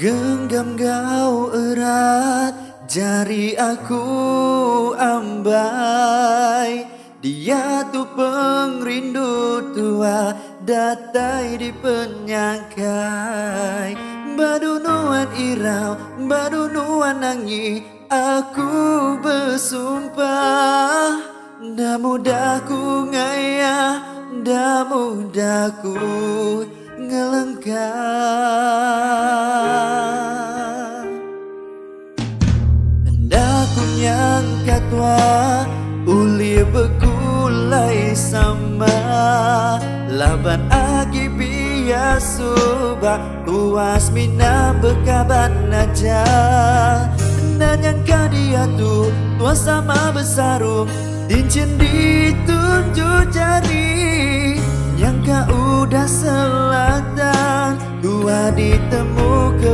Genggam kau erat Jari aku ambai. Dia tu pengrindu tua Datai di penyangkai. Badunuan irau Badunuan nangi Aku bersumpah. Dah mudah ku ngayah Dah mudah ngelengkap Hendak nyangka tua Uli bekulai sama. Laban agi biasa Tuas mina bekaban aja. Nyangka dia tu Tua sama besarung Dincin ditunjuk jari Nyangka udah selatan Dua ditemu ke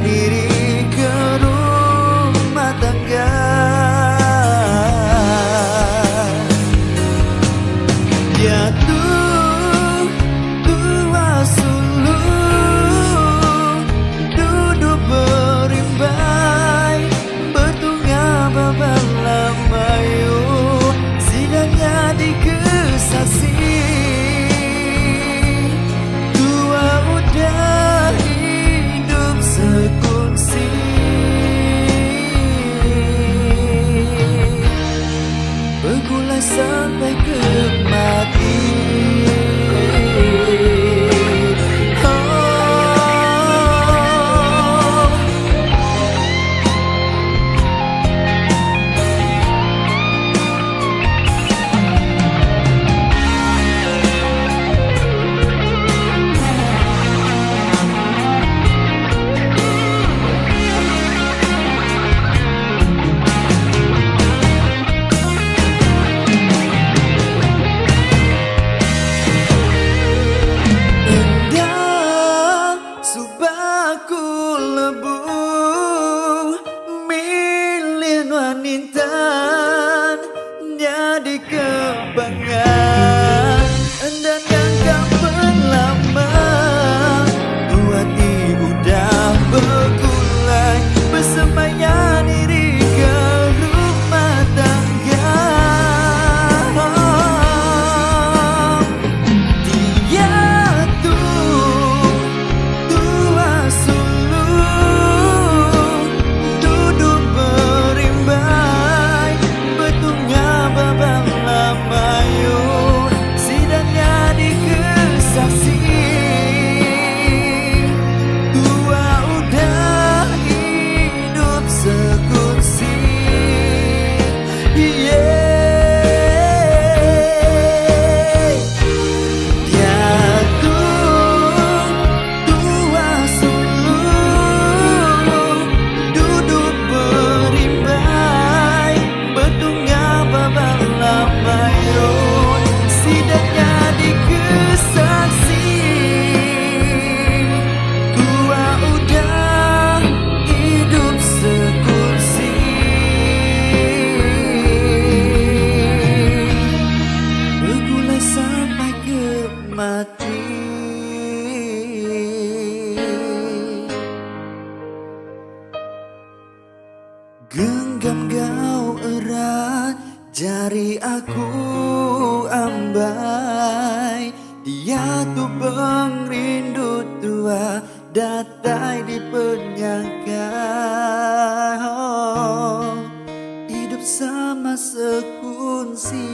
diri Begulai sampai ke mati Wanita Jadi kebanggaan Genggam kau erat Jari aku ambai. Dia tu pengrindu tua Datai di penyangka oh, Hidup sama sekunsi